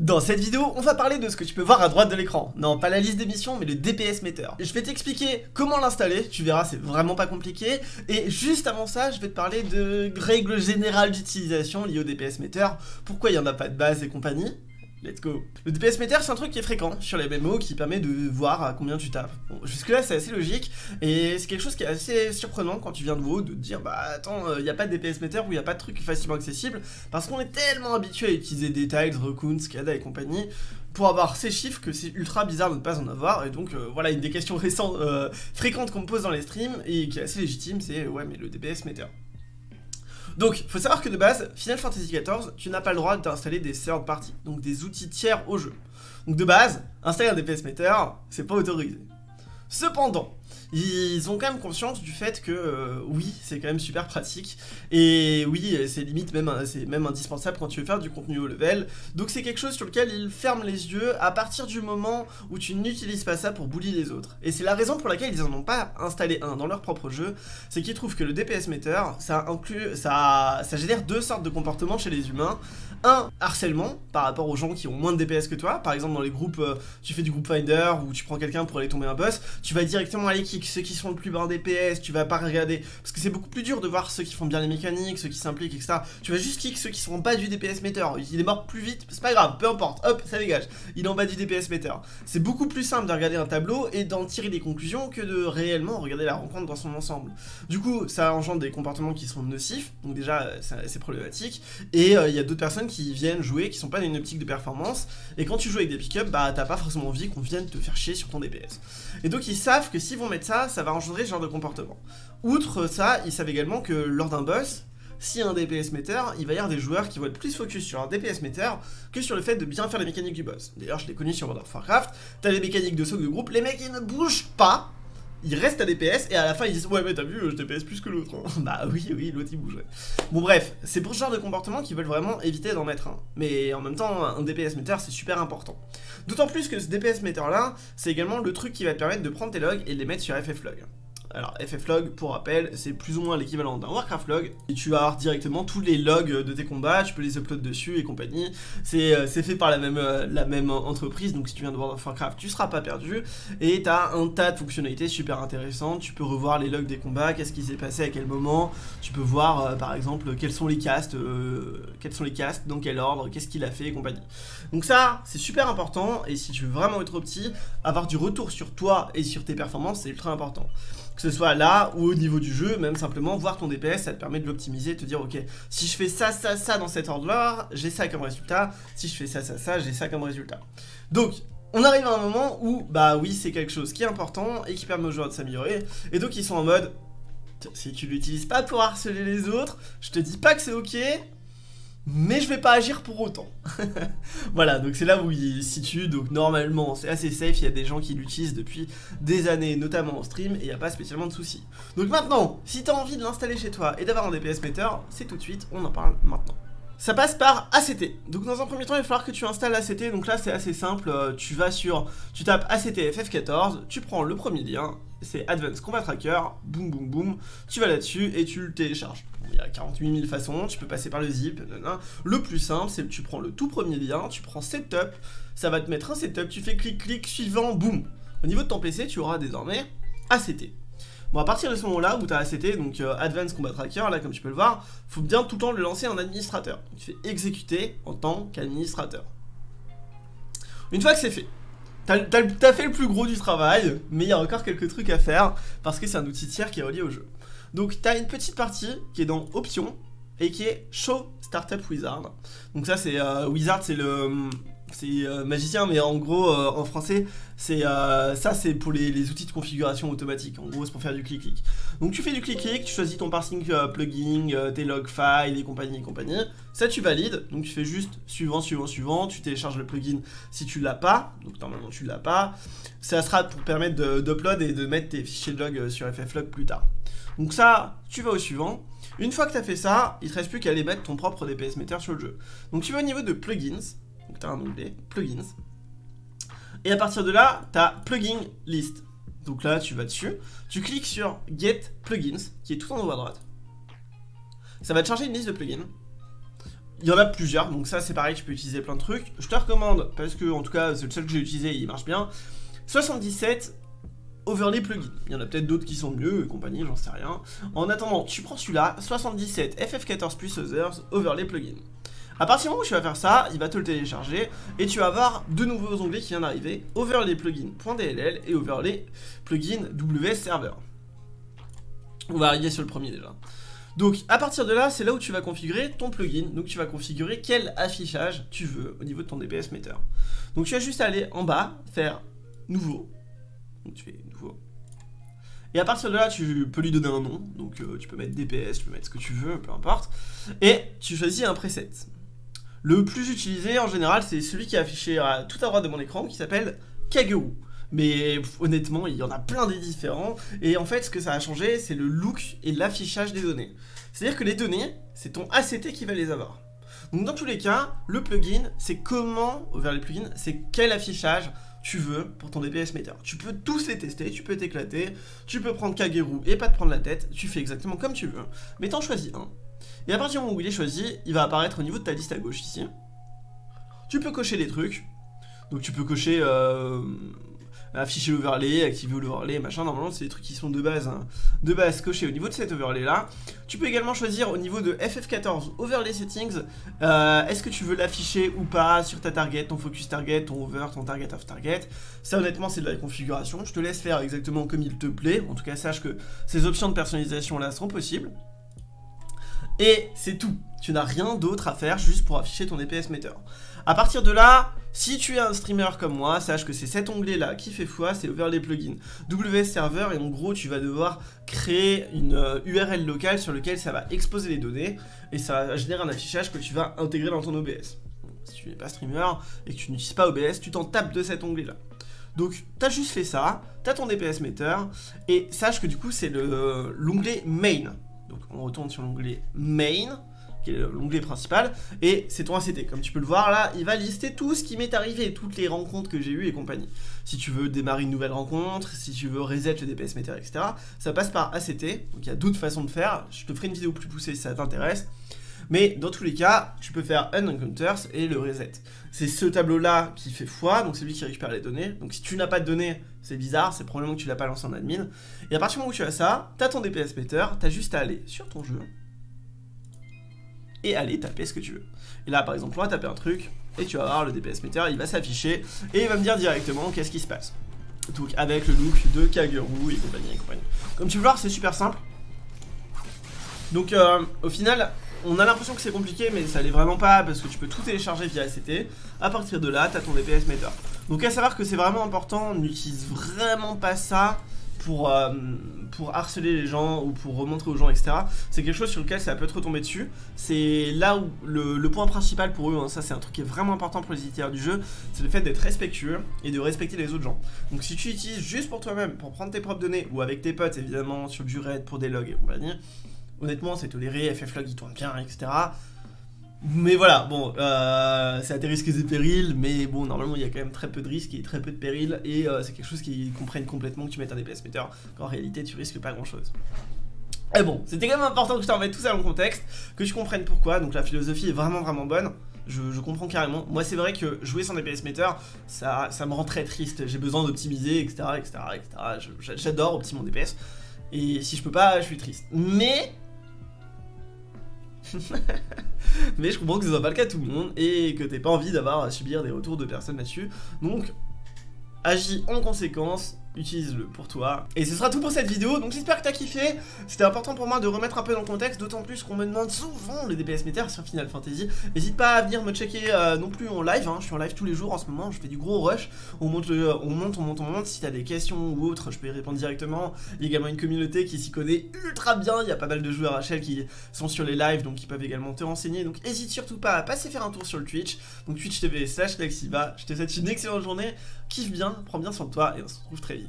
Dans cette vidéo, on va parler de ce que tu peux voir à droite de l'écran. Non, pas la liste d'émissions, mais le DPS Meter. Je vais t'expliquer comment l'installer, tu verras, c'est vraiment pas compliqué. Et juste avant ça, je vais te parler de règles générales d'utilisation liées au DPS Meter, pourquoi il y en a pas de base et compagnie. Let's go Le DPS meter c'est un truc qui est fréquent sur les MMO qui permet de voir à combien tu tapes. Bon, jusque là c'est assez logique et c'est quelque chose qui est assez surprenant quand tu viens de WoW de te dire bah attends il euh, n'y a pas de DPS meter où il n'y a pas de truc facilement accessible parce qu'on est tellement habitué à utiliser des tiles, Raccoon, Skada et compagnie pour avoir ces chiffres que c'est ultra bizarre de ne pas en avoir et donc euh, voilà une des questions récentes euh, fréquentes qu'on me pose dans les streams et qui est assez légitime c'est ouais mais le DPS meter donc, faut savoir que de base, Final Fantasy XIV, tu n'as pas le droit d'installer des third parties, donc des outils tiers au jeu. Donc de base, installer un DPS meter, c'est pas autorisé. Cependant, ils ont quand même conscience du fait que euh, oui, c'est quand même super pratique et oui, c'est limite même c'est même indispensable quand tu veux faire du contenu haut level. Donc c'est quelque chose sur lequel ils ferment les yeux à partir du moment où tu n'utilises pas ça pour bully les autres. Et c'est la raison pour laquelle ils en ont pas installé un dans leur propre jeu, c'est qu'ils trouvent que le DPS meter, ça inclut ça ça génère deux sortes de comportements chez les humains un harcèlement par rapport aux gens qui ont moins de DPS que toi. Par exemple, dans les groupes, euh, tu fais du group finder ou tu prends quelqu'un pour aller tomber un boss, tu vas directement aller kick ceux qui sont le plus bas en DPS, tu vas pas regarder. Parce que c'est beaucoup plus dur de voir ceux qui font bien les mécaniques, ceux qui s'impliquent, etc. Tu vas juste kick ceux qui sont en bas du DPS meter. Il est mort plus vite, c'est pas grave, peu importe, hop, ça dégage. Il est en bas du DPS meter. C'est beaucoup plus simple de regarder un tableau et d'en tirer des conclusions que de réellement regarder la rencontre dans son ensemble. Du coup, ça engendre des comportements qui sont nocifs, donc déjà c'est problématique. Et euh, il y a d'autres personnes qui viennent jouer, qui sont pas dans une optique de performance, et quand tu joues avec des pick-up, bah t'as pas forcément envie qu'on vienne te faire chier sur ton DPS. Et donc ils savent que s'ils vont mettre ça, ça va engendrer ce genre de comportement. Outre ça, ils savent également que lors d'un boss, si un DPS meter, il va y avoir des joueurs qui vont être plus focus sur un DPS meter que sur le fait de bien faire les mécaniques du boss. D'ailleurs, je l'ai connu sur World of Warcraft, t'as les mécaniques de saut de groupe, les mecs ils ne bougent pas, ils restent à DPS et à la fin ils disent ouais mais t'as vu je DPS plus que l'autre hein. bah oui oui l'autre il bouge bon bref c'est pour ce genre de comportement qu'ils veulent vraiment éviter d'en mettre un mais en même temps un DPS meter c'est super important. D'autant plus que ce DPS meter là c'est également le truc qui va te permettre de prendre tes logs et de les mettre sur FFlog alors FFlog, pour rappel, c'est plus ou moins l'équivalent d'un Warcraft log. Et tu vas avoir directement tous les logs de tes combats, tu peux les upload dessus et compagnie. C'est euh, fait par la même, euh, la même entreprise, donc si tu viens de Warcraft, tu seras pas perdu. Et tu as un tas de fonctionnalités super intéressantes. Tu peux revoir les logs des combats, qu'est-ce qui s'est passé à quel moment. Tu peux voir euh, par exemple quels sont les castes, quels sont les castes, dans quel ordre, qu'est-ce qu'il a fait et compagnie. Donc ça, c'est super important. Et si tu veux vraiment être petit, avoir du retour sur toi et sur tes performances, c'est ultra important que ce soit là ou au niveau du jeu, même simplement voir ton DPS, ça te permet de l'optimiser, de te dire ok, si je fais ça, ça, ça dans cet ordre-là, j'ai ça comme résultat, si je fais ça, ça, ça, j'ai ça comme résultat. Donc, on arrive à un moment où, bah oui, c'est quelque chose qui est important et qui permet aux joueurs de s'améliorer, et donc ils sont en mode, si tu l'utilises pas pour harceler les autres, je te dis pas que c'est ok, mais je vais pas agir pour autant. voilà, donc c'est là où il se situe, donc normalement c'est assez safe, il y a des gens qui l'utilisent depuis des années, notamment en stream, et il n'y a pas spécialement de soucis. Donc maintenant, si tu as envie de l'installer chez toi et d'avoir un DPS meter, c'est tout de suite, on en parle maintenant. Ça passe par ACT. Donc dans un premier temps, il va falloir que tu installes ACT. Donc là, c'est assez simple. Euh, tu vas sur, tu tapes ACT FF14, tu prends le premier lien, c'est Advanced Combat Tracker, boum boum boum, tu vas là-dessus et tu le télécharges. Y a 48 000 façons, tu peux passer par le zip, le plus simple c'est que tu prends le tout premier lien, tu prends Setup, ça va te mettre un Setup, tu fais clic clic, suivant, boum. Au niveau de ton PC, tu auras désormais ACT. Bon, à partir de ce moment-là où tu as ACT, donc euh, Advanced Combat Tracker, là comme tu peux le voir, faut bien tout le temps le lancer en administrateur. Tu fais exécuter en tant qu'administrateur. Une fois que c'est fait, T'as fait le plus gros du travail, mais il y a encore quelques trucs à faire parce que c'est un outil tiers qui est relié au jeu. Donc t'as une petite partie qui est dans Options et qui est Show Startup Wizard. Donc ça c'est euh, Wizard c'est le c'est euh, magicien, mais en gros, euh, en français, c'est ça, c'est pour les, outils de configuration automatique. En gros, c'est pour faire du clic-clic. Donc, tu fais du clic-clic, tu choisis ton parsing plugin, tes log files et compagnie et compagnie. Ça, tu valides. Donc, tu fais juste suivant, suivant, suivant. Tu télécharges le plugin si tu l'as pas. Donc, normalement, tu l'as pas. Ça sera pour permettre d'upload et de mettre tes fichiers de log sur FFlog plus tard. Donc, ça, tu vas au suivant. Une fois que tu as fait ça, il te reste plus qu'à aller mettre ton propre DPS meter sur le jeu. Donc, tu vas au niveau de plugins. Donc tu as un onglet plugins. Et à partir de là, tu as plugin list. Donc là, tu vas dessus, tu cliques sur get plugins qui est tout en haut à droite. Ça va te charger une liste de plugins. il y en a plusieurs, donc ça c'est pareil, tu peux utiliser plein de trucs. Je te recommande, parce que en tout cas c'est le seul que j'ai utilisé, il marche bien. 77 overlay plugin. Il y en a peut-être d'autres qui sont mieux et compagnie, j'en sais rien. En attendant, tu prends celui-là, 77 FF14 plus Others overlay plugin. A partir du moment où tu vas faire ça, il va te le télécharger et tu vas avoir deux nouveaux onglets qui viennent d'arriver, overlay plugin.dll et overlay plugin WS server. On va arriver sur le premier déjà. Donc à partir de là, c'est là où tu vas configurer ton plugin. Donc tu vas configurer quel affichage tu veux au niveau de ton DPS meter. Donc tu vas juste aller en bas, faire nouveau. Donc tu fais nouveau. Et à partir de là, tu peux lui donner un nom. Donc euh, tu peux mettre DPS, tu peux mettre ce que tu veux, peu importe. Et tu choisis un preset. Le plus utilisé en général, c'est celui qui est affiché tout à droite de mon écran qui s'appelle Kaguru. Mais honnêtement, il y en a plein des différents. Et en fait, ce que ça a changé, c'est le look et l'affichage des données. C'est-à-dire que les données, c'est ton ACT qui va les avoir. Donc dans tous les cas, le plugin, c'est comment, vers les plugins, c'est quel affichage tu veux pour ton DPS meter. Tu peux tous les tester, tu peux t'éclater, tu peux prendre Kageru et pas te prendre la tête, tu fais exactement comme tu veux. Mais t'en choisis un. Et à partir du moment où il est choisi, il va apparaître au niveau de ta liste à gauche ici. Tu peux cocher des trucs. Donc tu peux cocher euh, afficher l'overlay, activer l'overlay, machin. Normalement, c'est des trucs qui sont de base, hein. de base cochés au niveau de cet overlay là. Tu peux également choisir au niveau de FF14 overlay settings, euh, est-ce que tu veux l'afficher ou pas sur ta target, ton focus target, ton over, ton target of target? Ça, honnêtement, c'est de la configuration. Je te laisse faire exactement comme il te plaît. En tout cas, sache que ces options de personnalisation là sont possibles. Et c'est tout. Tu n'as rien d'autre à faire juste pour afficher ton DPS meter. A partir de là, si tu es un streamer comme moi, sache que c'est cet onglet là qui fait foi, c'est Overlay Plugin WS Server et en gros tu vas devoir créer une URL euh, locale sur laquelle ça va exposer les données et ça va générer un affichage que tu vas intégrer dans ton OBS. Si tu n'es pas streamer et que tu n'utilises pas OBS, tu t'en tapes de cet onglet là. Donc, tu as juste fait ça, tu as ton DPS meter, et sache que du coup, c'est l'onglet main. Donc, on retourne sur l'onglet main, qui est l'onglet principal, et c'est ton ACT. Comme tu peux le voir là, il va lister tout ce qui m'est arrivé, toutes les rencontres que j'ai eues et compagnie. Si tu veux démarrer une nouvelle rencontre, si tu veux reset le DPS meter, etc., ça passe par ACT. Donc il y a d'autres façons de faire. Je te ferai une vidéo plus poussée si ça t'intéresse. Mais dans tous les cas, tu peux faire un encounters et le reset. C'est ce tableau-là qui fait foi, donc c'est lui qui récupère les données. Donc si tu n'as pas de données, c'est bizarre, c'est probablement que tu l'as pas lancé en admin. Et à partir du moment où tu as ça, tu as ton DPS meter, tu as juste à aller sur ton jeu, et aller taper ce que tu veux. Et là, par exemple, on va taper un truc, et tu vas voir le DPS meter, il va s'afficher, et il va me dire directement qu'est-ce qui se passe. Donc, avec le look de Kaguru et compagnie et compagnie. Comme tu peux voir, c'est super simple. Donc, euh, au final, on a l'impression que c'est compliqué, mais ça l'est vraiment pas, parce que tu peux tout télécharger via ACT. À partir de là, tu as ton DPS meter. Donc, à savoir que c'est vraiment important, n'utilise vraiment pas ça pour, euh, pour harceler les gens ou pour remontrer aux gens, etc. C'est quelque chose sur lequel ça peut te retomber dessus. C'est là où le, point principal pour eux, hein, ça c'est un truc qui est vraiment important pour les éditeurs du jeu, c'est le fait d'être respectueux et de respecter les autres gens. Donc si tu utilises juste pour toi-même, pour prendre tes propres données, ou avec tes potes évidemment, sur du raid pour des logs et compagnie, honnêtement c'est toléré, FFlog il tourne bien, etc. Mais voilà, bon, euh, c'est à tes risques et périls, mais bon, normalement il y a quand même très peu de risques et très peu de périls, et euh, c'est quelque chose qu'ils comprennent complètement que tu mettes un DPS meter, qu'en réalité tu risques pas grand chose. Et bon, c'était quand même important que je te remette tout ça dans contexte, que tu comprennes pourquoi, donc la philosophie est vraiment vraiment bonne. Je, comprends carrément. Moi, c'est vrai que jouer sans DPS meter, ça, ça me rend très triste. J'ai besoin d'optimiser, etc., etc., etc. J'adore optimiser mon DPS. Et si je peux pas, je suis triste. Mais Mais je comprends que ce soit pas le cas tout le monde et que t'aies pas envie d'avoir à subir des retours de personnes là-dessus. Donc, agis en conséquence utilise-le pour toi. Et ce sera tout pour cette vidéo, donc j'espère que t'as kiffé. C'était important pour moi de remettre un peu dans le contexte, d'autant plus qu'on me demande souvent le DPS meter sur Final Fantasy. N'hésite pas à venir me checker euh, non plus en live, hein. je suis en live tous les jours en ce moment, je fais du gros rush. On monte, on monte, on monte, on monte. Si t'as des questions ou autres, je peux y répondre directement. Il y a également une communauté qui s'y connaît ultra bien, il y a pas mal de joueurs HL qui sont sur les lives, donc ils peuvent également te renseigner. Donc hésite surtout pas à passer faire un tour sur le Twitch, donc Twitch TV slash Lexiba. Je te souhaite une excellente journée, kiffe bien, prends bien soin de toi et on se retrouve très vite.